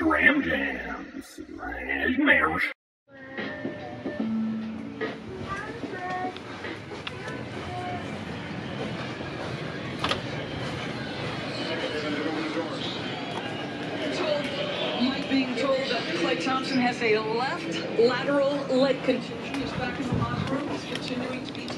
Shram Klay Thompson has a left lateral leg contusion. He's back in the locker room. He's continuing to be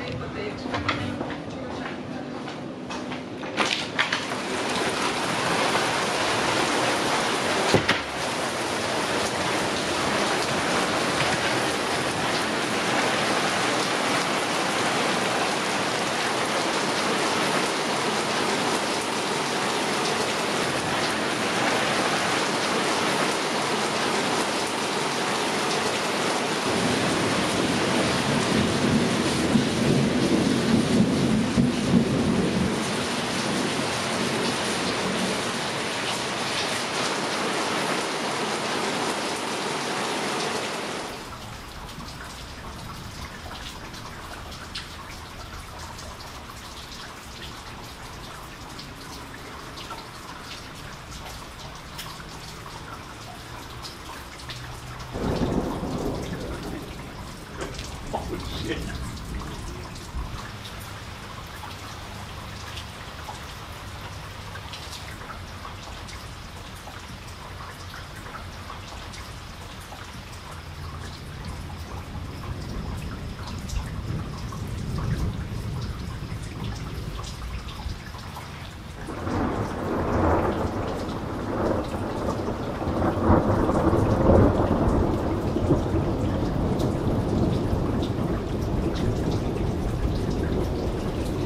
Shit.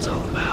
走吧。